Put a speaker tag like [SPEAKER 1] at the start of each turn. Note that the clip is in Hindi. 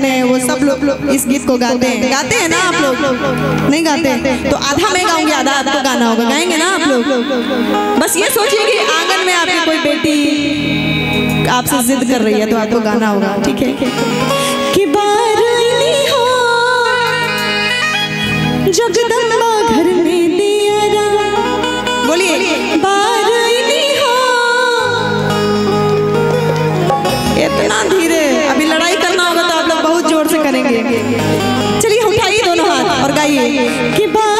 [SPEAKER 1] बहनें हैं वो सब लोग इस गीत को गाते हैं। गाते हैं ना आप लोग? नहीं गाते तो आधा मैं गाऊँगी आधा आपको गाना होगा। गाएँगे ना आप लोग? बस ये सोचिए कि आँगन में आपकी कोई बेटी आपसे जिद कर रही है तो आपको गाना होगा। ठीक है? कि बारनी हो जगदम चलिए उठाइए दोनों हाथ और गाइए। कि बात